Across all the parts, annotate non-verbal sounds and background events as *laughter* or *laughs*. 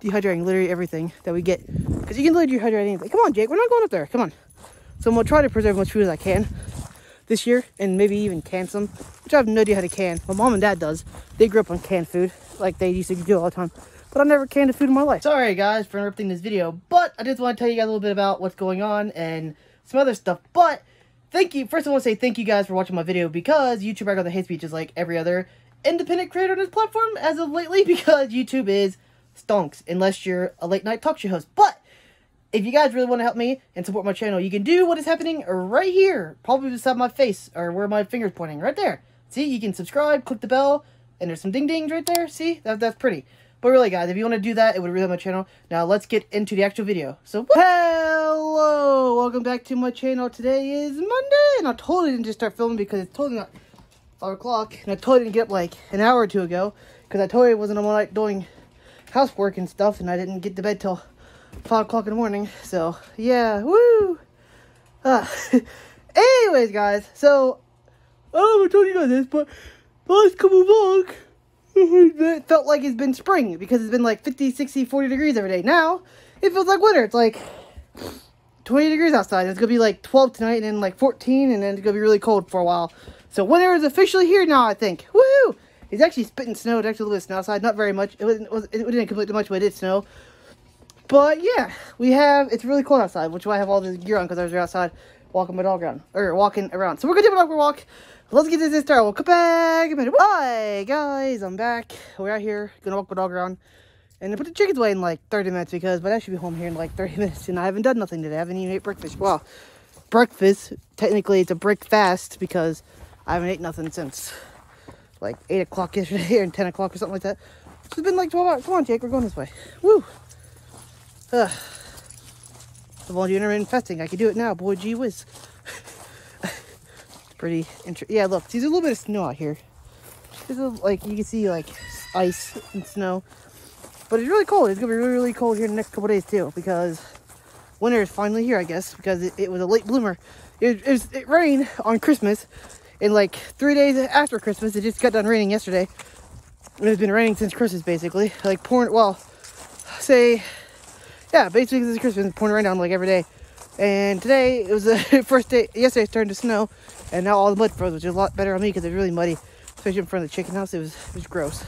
dehydrating literally everything that we get. Because you can literally dehydrate anything. Come on, Jake, we're not going up there. Come on. So I'm going to try to preserve as much food as I can this year and maybe even can some, which I have no idea how to can. My mom and dad does. They grew up on canned food like they used to do all the time. But I never canned food in my life. Sorry guys for interrupting this video, but I just want to tell you guys a little bit about what's going on and some other stuff. But thank you. First I want to say thank you guys for watching my video because YouTube I got the hate speech is like every other independent creator on this platform as of lately *laughs* because YouTube is stonks unless you're a late night talk show host. But if you guys really want to help me and support my channel, you can do what is happening right here. Probably beside my face or where my finger's pointing. Right there. See, you can subscribe, click the bell, and there's some ding dings right there. See, that, that's pretty. But really, guys, if you want to do that, it would really help my channel. Now, let's get into the actual video. So, hello! Welcome back to my channel. Today is Monday, and I totally didn't just start filming because it's totally not 5 o'clock. And I totally didn't get up like an hour or two ago because I totally wasn't on night doing housework and stuff, and I didn't get to bed till 5 o'clock in the morning. So, yeah, woo! Uh, *laughs* anyways, guys, so, I don't know if I told you guys this, but the last couple vlogs, it felt like it's been spring because it's been like 50, 60, 40 degrees every day. Now, it feels like winter. It's like 20 degrees outside. It's to be like 12 tonight and then like 14 and then it's to be really cold for a while. So winter is officially here now, I think. Woohoo! It's actually spitting snow. It's actually a little bit snow outside. Not very much. It, wasn't, it didn't much, but it did snow. But yeah, we have, it's really cold outside, which is why I have all this gear on because I was outside walking my dog around, or walking around. So we're going to do a dog walk. Let's get this started. We'll come back. Hi, guys. I'm back. We're out here. Going to walk my dog around. And I put the chickens away in like 30 minutes because, but I should be home here in like 30 *laughs* minutes. And I haven't done nothing today. I haven't even ate breakfast. Well, breakfast, technically it's a break fast because I haven't ate nothing since like 8 o'clock yesterday *laughs* and 10 o'clock or something like that. So It's been like 12 hours. Come on, Jake. We're going this way. Woo. Ugh. The volume intermittent fasting. I can do it now. Boy, gee whiz. it's *laughs* pretty interesting. Yeah, look, there's a little bit of snow out here. There's a, like, you can see, like, ice and snow. But it's really cold. It's going to be really, really cold here in the next couple days, too, because winter is finally here, I guess, because it, it was a late bloomer. It, it, was, it rained on Christmas, and, like, three days after Christmas, it just got done raining yesterday. It's been raining since Christmas, basically. Like, pouring, well, say, yeah, basically since Christmas, pouring rain down, like, every day. And today, it was the *laughs* first day, yesterday it started to snow, and now all the mud froze, which is a lot better on me because it's really muddy, especially in front of the chicken house. It was, it was gross.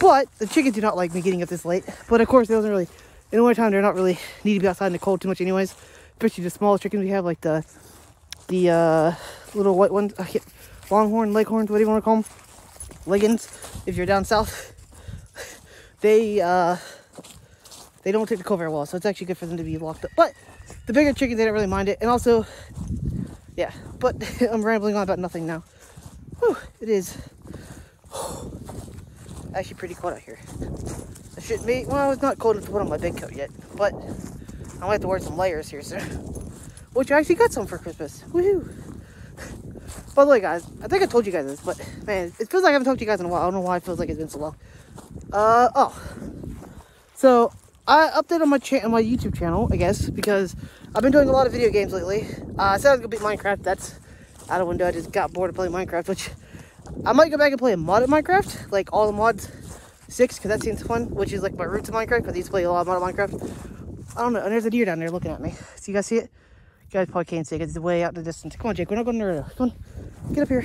But the chickens do not like me getting up this late. But of course, they doesn't really, in the wintertime, they're not really need to be outside in the cold too much anyways. Especially the smallest chickens we have, like the, the uh, little white ones, uh, longhorn, leghorns, whatever you want to call them? Leggings, if you're down south. they, uh, they don't take the cold very well, so it's actually good for them to be locked up. But the bigger chickens, they don't really mind it. And also, yeah, but *laughs* I'm rambling on about nothing now. Whew, it is *sighs* actually pretty cold out here. I shouldn't be, well, it's not cold enough to put on my big coat yet, but I might have to wear some layers here soon. *laughs* Which I actually got some for Christmas. Woohoo! By the way, guys, I think I told you guys this, but man, it feels like I haven't talked to you guys in a while. I don't know why it feels like it's been so long. Uh, oh. So, I updated my cha my YouTube channel, I guess, because I've been doing a lot of video games lately. Uh, I said I was to beat Minecraft. That's out of window. I just got bored of playing Minecraft, which I might go back and play a mod of Minecraft, like all the mods 6, because that seems fun, which is like my roots of Minecraft, because I used to play a lot of mod of Minecraft. I don't know, and there's a deer down there looking at me. So you guys see it? Guys probably can't see it, because it's way out in the distance. Come on, Jake, we're not going there. Come on, get up here.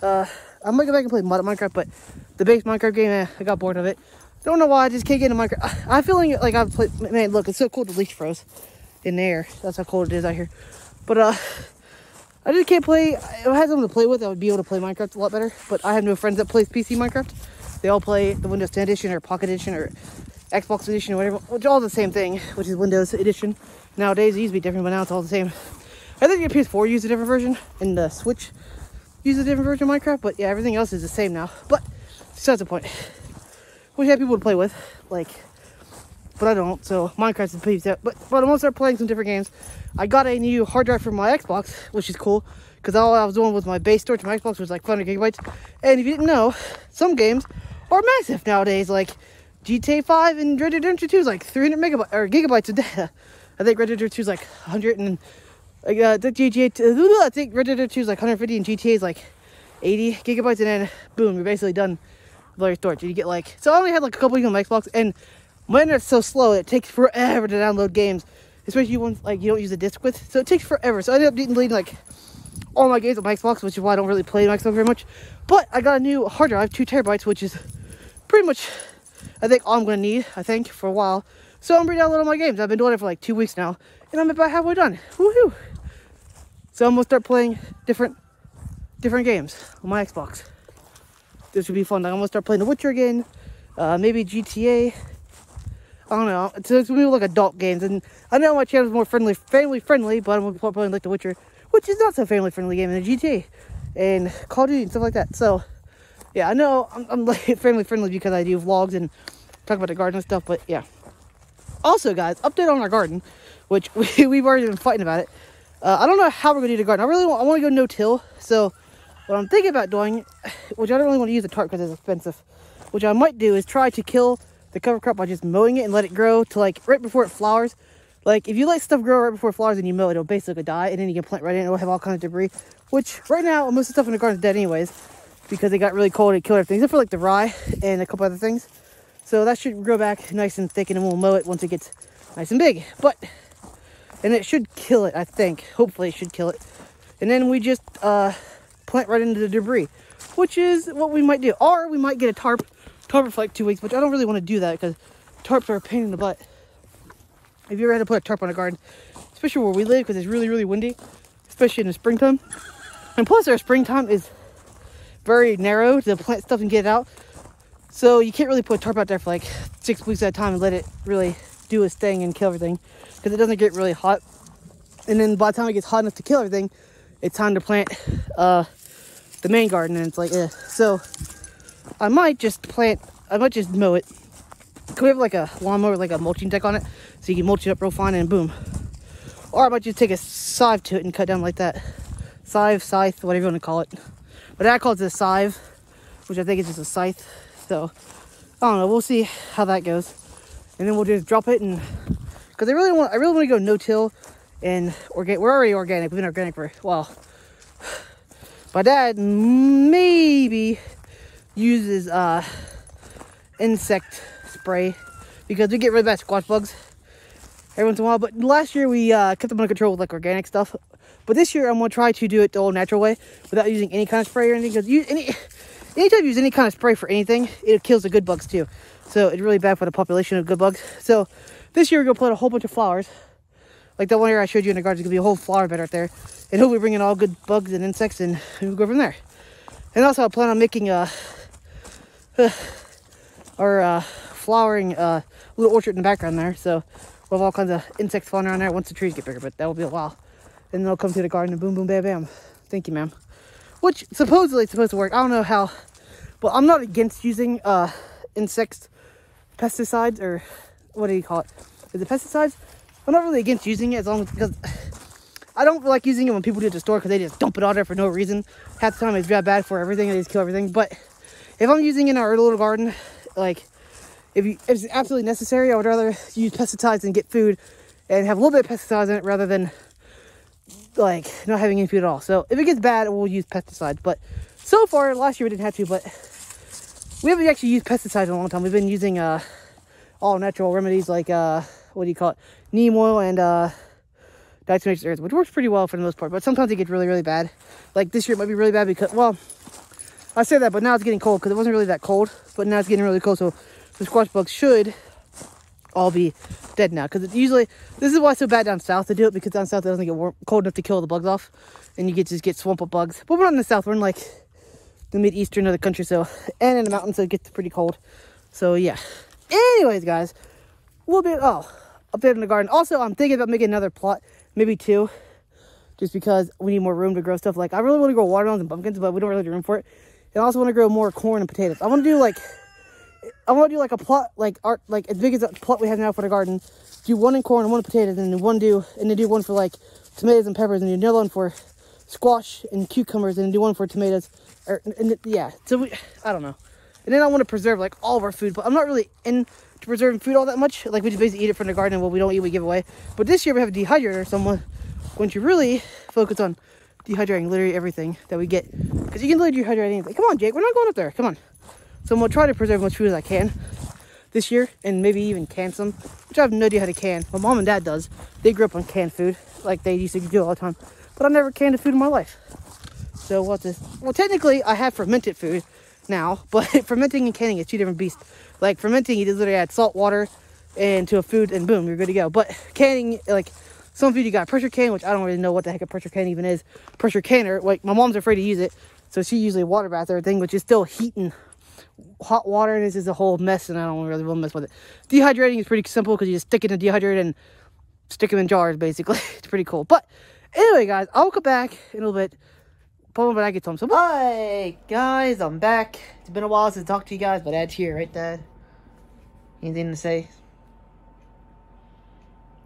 Uh, I might go back and play Minecraft, but the base Minecraft game, eh, I got bored of it. Don't know why, I just can't get into Minecraft. I'm feeling like I've played, man, look, it's so cool the leash froze in the air. That's how cold it is out here. But, uh, I just can't play. If I had someone to play with, I would be able to play Minecraft a lot better. But I have no friends that play PC Minecraft. They all play the Windows 10 edition or Pocket edition or Xbox edition or whatever, which all the same thing, which is Windows edition. Nowadays, it used to be different, but now it's all the same. I think the PS4 used a different version, and the Switch used a different version of Minecraft, but yeah, everything else is the same now. But, besides the point. We have people to play with, like, but I don't, so Minecraft's a piece out. But, but I'm gonna start playing some different games. I got a new hard drive for my Xbox, which is cool, because all I was doing with my base storage my Xbox was like 500 gigabytes. And if you didn't know, some games are massive nowadays, like GTA 5 and Red Dead Redemption 2 is like 300 megabytes or gigabytes of data. *laughs* I think Red Dead Redemption 2 is like 100 and like uh, the GTA, I think Red Dead Redemption 2 is like 150 and GTA is like 80 gigabytes, and then boom, you're basically done with all your storage. You get like so I only had like a couple of on my Xbox, and my internet's so slow it takes forever to download games, especially ones like you don't use a disc with. So it takes forever. So I ended up deleting like all my games on my Xbox, which is why I don't really play my Xbox very much. But I got a new hard drive, two terabytes, which is pretty much I think all I'm gonna need. I think for a while. So I'm re-downloading my games. I've been doing it for like two weeks now, and I'm about halfway done. Woohoo! So I'm gonna start playing different different games on my Xbox. This would be fun. I'm gonna start playing The Witcher again, uh, maybe GTA. I don't know. It's, it's gonna be like adult games, and I know my channel is more friendly, family friendly, but I'm gonna play playing like The Witcher, which is not so family friendly game in the GTA and Call of Duty and stuff like that. So yeah, I know I'm, I'm like *laughs* family friendly because I do vlogs and talk about the garden and stuff, but yeah. Also, guys, update on our garden, which *laughs* we, we've already been fighting about it. Uh, I don't know how we're gonna do the garden. I really want, I want to go no-till. So what I'm thinking about doing, *sighs* which I don't really want to use the tarp because it's expensive, which I might do is try to kill the cover crop by just mowing it and let it grow to like right before it flowers. Like if you let stuff grow right before it flowers and you mow it, it'll basically die and then you can plant right in. it. It'll have all kinds of debris. Which right now most of the stuff in the garden is dead anyways because it got really cold. And it killed everything except for like the rye and a couple other things. So that should grow back nice and thick and we'll mow it once it gets nice and big. But and it should kill it, I think. Hopefully it should kill it. And then we just uh, plant right into the debris, which is what we might do. Or we might get a tarp, tarp for like two weeks, which I don't really want to do that because tarps are a pain in the butt. If you ever had to put a tarp on a garden, especially where we live because it's really, really windy, especially in the springtime. And plus our springtime is very narrow to plant stuff and get it out. So you can't really put a tarp out there for like six weeks at a time and let it really do its thing and kill everything because it doesn't get really hot. And then by the time it gets hot enough to kill everything, it's time to plant uh, the main garden and it's like, eh. So I might just plant, I might just mow it. Can we have like a lawnmower, with like a mulching deck on it? So you can mulch it up real fine and boom. Or I might just take a scythe to it and cut down like that. Scythe, scythe, whatever you want to call it. But I call it a scythe, which I think is just a scythe. So I don't know, we'll see how that goes. And then we'll just drop it and because I really want I really want to go no-till and organic. We're already organic. We've been organic for well. My dad maybe uses uh insect spray because we get rid of bad squash bugs every once in a while. But last year we uh, kept them under control with like organic stuff. But this year I'm gonna try to do it the old natural way without using any kind of spray or anything. Because any anytime you use any kind of spray for anything, it kills the good bugs too. So it's really bad for the population of good bugs. So this year we're gonna plant a whole bunch of flowers. Like that one here I showed you in the garden, it's gonna be a whole flower bed right there. And hopefully bring in all good bugs and insects and we'll go from there. And also I plan on making a, uh, *sighs* our uh, flowering uh, little orchard in the background there. So we'll have all kinds of insects flying around there once the trees get bigger, but that will be a while. And they'll come to the garden and boom, boom, bam, bam. Thank you, ma'am. Which supposedly it's supposed to work. I don't know how, but I'm not against using uh, insects, pesticides, or what do you call it? Is it pesticides? I'm not really against using it as long as because I don't like using it when people do it at the store because they just dump it out there for no reason. Half the time it's bad bad for everything. They just kill everything. But if I'm using it in our little garden, like if, you, if it's absolutely necessary, I would rather use pesticides and get food and have a little bit of pesticides in it rather than like not having any food at all. So if it gets bad, we'll use pesticides. But so far, last year we didn't have to, but we haven't actually used pesticides in a long time. We've been using uh, all natural remedies like uh, what do you call it, neem oil and uh, diatomaceous earth, which works pretty well for the most part. But sometimes it gets really, really bad. Like this year it might be really bad because, well, I say that, but now it's getting cold because it wasn't really that cold. But now it's getting really cold, so the squash bugs should all be dead now. Because it's usually, this is why it's so bad down south to do it because down south it doesn't get warm, cold enough to kill the bugs off, and you get just get swamp of bugs. But we're not in the south; we're in like the mid eastern of the country, so and in the mountains, so it gets pretty cold. So yeah. Anyways, guys, we'll be oh update in the garden. Also, I'm thinking about making another plot, maybe two, just because we need more room to grow stuff. Like I really want to grow watermelons and pumpkins, but we don't really have room for it. And I also want to grow more corn and potatoes. I want to do like I want to do like a plot, like art, like as big as the plot we have now for the garden. Do one in corn and one in potatoes, and then one do, and then do one for like tomatoes and peppers, and do another one for squash and cucumbers, and then do one for tomatoes. Er, or, and, yeah, so we, I don't know. And then I want to preserve like all of our food, but I'm not really into preserving food all that much. Like we just basically eat it from the garden, and what we don't eat, we give away. But this year we have a dehydrator, so I'm uh, going to really focus on dehydrating literally everything that we get. Because you can literally dehydrate anything. Come on, Jake, we're not going up there. Come on. So I'm gonna try to preserve as much food as I can. this year and maybe even can some, which I have no idea how to can. My mom and dad does. They grew up on canned food, like they used to do all the time. But I never canned a food in my life. So what this? Well, technically, I have fermented food now, *laughs* but fermenting and canning is two different beasts. Like fermenting, you just literally add salt water into a food, and boom, you're good to go. But canning, like some food, you got pressure can, which I don't really know what the heck a pressure can even is. Pressure canner, like my mom's afraid to use it, so she usually water baths everything, which is still heating hot water, and this is a whole mess, and I don't really want to mess with it. Dehydrating is pretty simple because you just stick it in a dehydrator and stick them in jars, basically. *laughs* it's pretty cool. But anyway, guys, I'll come back in a little bit. Probably when I get home. So, hi, guys, I'm back. It's been a while since I talked to you guys, but Dad's here, right, Dad? Anything to say?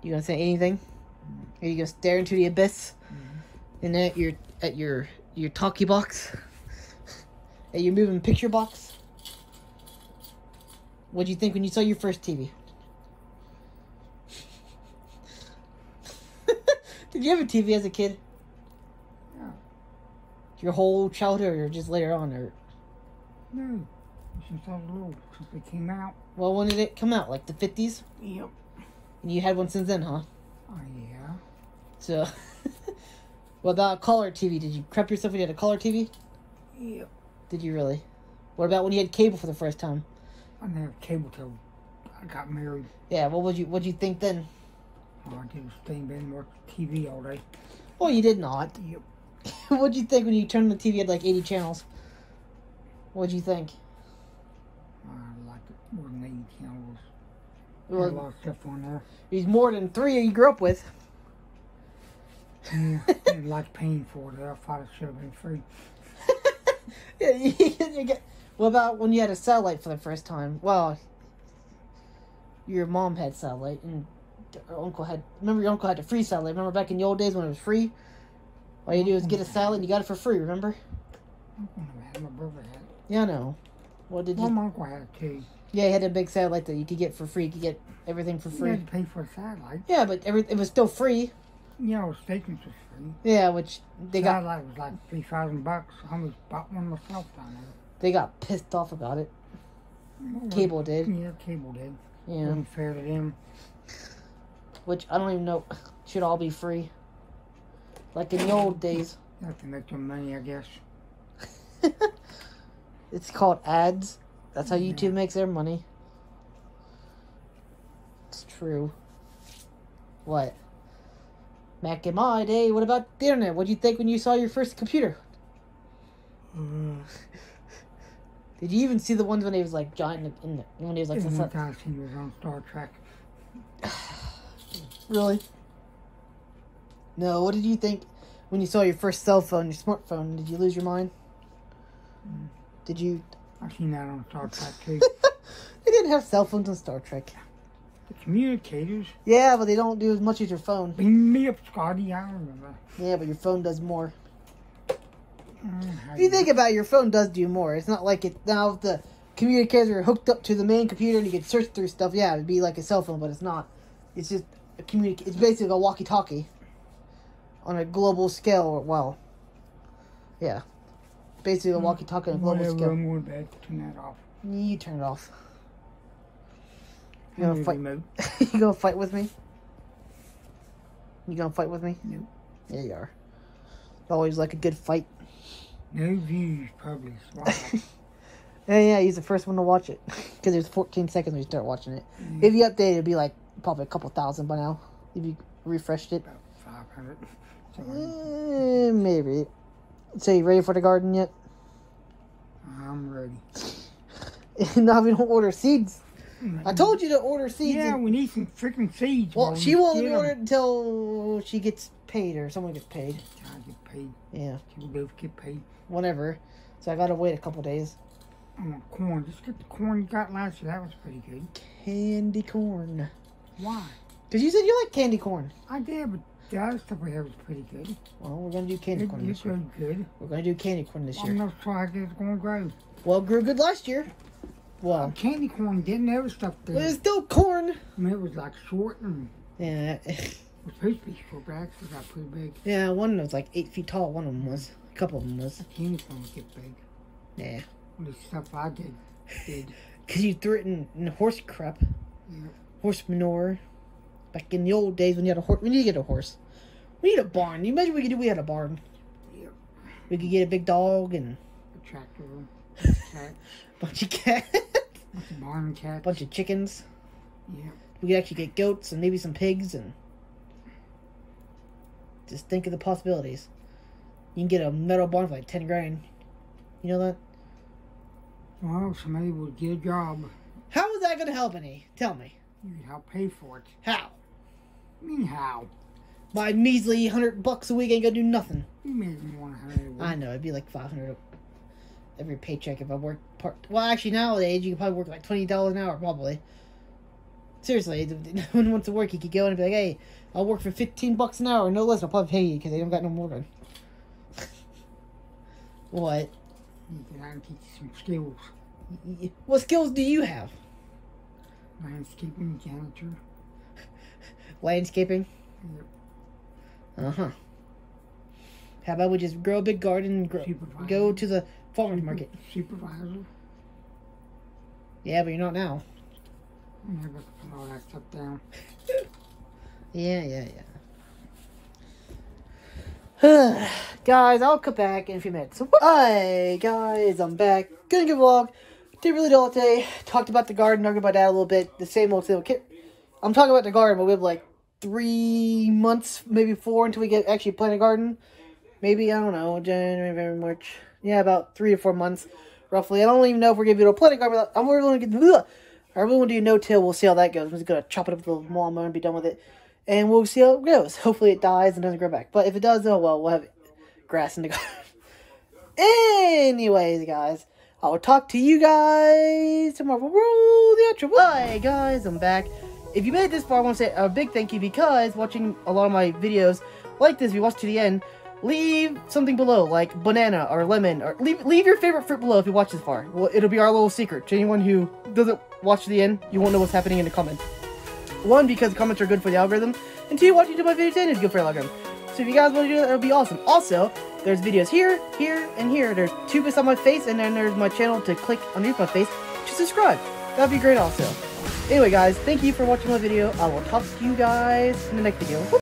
You gonna say anything? Are you gonna stare into the abyss? And at your at your your talkie box? *laughs* At your moving picture box? What'd you think when you saw your first TV? *laughs* Did you have a TV as a kid? Yeah. Your whole childhood, or just later on, or No. Since I was little, since they came out. well, when did it come out? Like the fifties? Yep. And you had one since then, huh? Oh, yeah. So, *laughs* what about color TV? Did you prep yourself when you had a color TV? Yep. Did you really? What about when you had cable for the first time? I didn't have cable till I got married. Yeah. What would you What you think then? All I did was stay in bed and watch TV all day. Well, you did not. Yep. *laughs* What'd you think when you turned the TV had like eighty channels? What'd you think? I liked it more than 80 channels. There was a lot of stuff on there. he's more than three you grew up with. Yeah. I *laughs* didn't like paying for it. I thought it should have been free. *laughs* Yeah, you, you get. What about when you had a satellite for the first time? Well, your mom had satellite, and your uncle had. Remember, your uncle had a free satellite. Remember back in the old days when it was free. All you do is get a mm-hmm. satellite, and you got it for free. Remember? Uncle never had. My brother had. Yeah, I know. What did you? my uncle had it too. Yeah, he had a big satellite that you could get for free. You could get everything for free. You had to pay for a satellite. Yeah, but every it was still free. Yeah, all the stations was free. Yeah, which they got satellite was like three thousand bucks. I almost bought one myself down there. They got pissed off about it. Cable did. Yeah, cable did. Yeah, Wasn't to them. which I don't even know should all be free. Like in the old days. Have to make their money, I guess. *laughs* It's called ads. That's how Yeah. YouTube makes their money. It's true. What? Back in my day, what about the internet? What'd you think when you saw your first computer? Uh, Did you even see the ones when he was like giant in the, when he was like Like the time seen was on Star Trek. *sighs* really? No. What did you think when you saw your first cell phone, your smartphone? Did you lose your mind? Mm. Did you? I've seen that on Star Trek *laughs* too. they didn't have cell phones on Star Trek. the communicators. Yeah, but they don't do as much as your phone. Beam me up, Scotty. I remember. Yeah, but your phone does more. If you think about it, your phone does do more. It's not like it now if the communicators are hooked up to the main computer and you can search through stuff. Yeah, it'd be like a cell phone, but it's not. It's just a communic. It's basically a walkie-talkie on a global scale. Well, yeah, basically a walkie-talkie on a global Whatever, scale. I'm going to bed. Turn that off. You turn it off. You gonna fight? *laughs* you gonna fight with me? You gonna fight with me? Nope. There you are. Always like a good fight. No views, probably. Swallow. *laughs* Yeah, yeah, he's the first one to watch it *laughs* because was 14 seconds when you start watching it. Mm. If you update, it'd be like probably a couple thousand by now. If you refreshed it, About 500. *laughs* Eh, maybe. So you ready for the garden yet? I'm ready. now we don't order seeds. I told you to order seeds. Yeah, and- we need some freaking seeds. well, she won't let Get me 'em. order it until she gets paid or someone gets paid. I get paid. Yeah, People both get paid. Whatever. So I gotta wait a couple days. I want corn. Just get the corn you got last year. That was pretty good. Candy corn. Why? Because you said you like candy corn. I did, but the other stuff we had was pretty good. Well, we're gonna do candy It, corn it this year. good. We're gonna do candy corn this year. I'm not sure how it's going to grow. Well, it grew good last year. Well, Candy corn didn't have stuff but there. it's still corn. I mean, it was like short and Yeah, it *laughs* was supposed to be short, but actually got pretty big. yeah. One of them was like eight feet tall. One of them was. A couple of them was. Candy corn would get big. Yeah. All the stuff I did, did. *laughs* Because you threw it in, in horse crap, Yep. horse manure. Back in the old days when you had a horse. We need to get a horse. We need a barn. You imagine we could do we had a barn. Yep. We could get a big dog and A tractor. *laughs* Bunch of cats, Bunch of barn cats. bunch of chickens. Yep. We could actually get goats and maybe some pigs and just think of the possibilities. You can get a metal barn for like ten grand. You know that? Well, somebody would get a job. How is that gonna help any? Tell me. You help pay for it. How? I mean, how? My measly hundred bucks a week ain't gonna do nothing. You made than hundred a. I know it'd be like five hundred every paycheck if I work part. Well, actually nowadays you could probably work like twenty dollars an hour probably. Seriously, *laughs* no one wants to work, you could go in and be like, "Hey, I'll work for fifteen bucks an hour, no less. I'll probably pay you because they don't got no more." done." *laughs* what? You can learn teach you some skills. What skills do you have? Landscaping, janitor. *laughs* Landscaping. Yep. Uh huh. How about we just grow a big garden and grow, go to the farmers market? Supervisor. Yeah, but you're not now. I never put all that stuff down. *laughs* Yeah, yeah, yeah. *sighs* guys, I'll come back in a few minutes. Hi, guys, I'm back. Gonna give a vlog. Didn't really do all today. Talked about the garden, talked about that a little bit. The same old thing. I'm talking about the garden, but we have like three months, maybe four, until we get actually plant a garden. Maybe, I don't know, January, February, March. Yeah, about three to four months, roughly. I don't even know if we're going to plant a garden. I'm really going to get... Ugh. I really want to do no-till. We'll see how that goes. I'm just going to chop it up with a little lawnmower and be done with it. And we'll see how it goes. *laughs* Hopefully it dies and doesn't grow back. But if it does, oh well, we'll have grass in the garden. *laughs* Anyways, guys, I will talk to you guys tomorrow. Roll the outro. Hi, guys, I'm back. If you made it this far, I want to say a big thank you because watching a lot of my videos like this, if you watch to the end, leave something below, like banana or lemon, or leave leave your favorite fruit below if you watch this far. Well, it'll be our little secret. To anyone who doesn't watch the end, you won't know what's happening in the comments. One, because comments are good for the algorithm, and two, watching to my videos is good for the algorithm. So if you guys want to do that, it'll be awesome. Also, there's videos here, here, and here. There's two bits on my face, and then there's my channel to click underneath my face to subscribe. That'd be great also. Anyway, guys, thank you for watching my video. I will talk to you guys in the next video.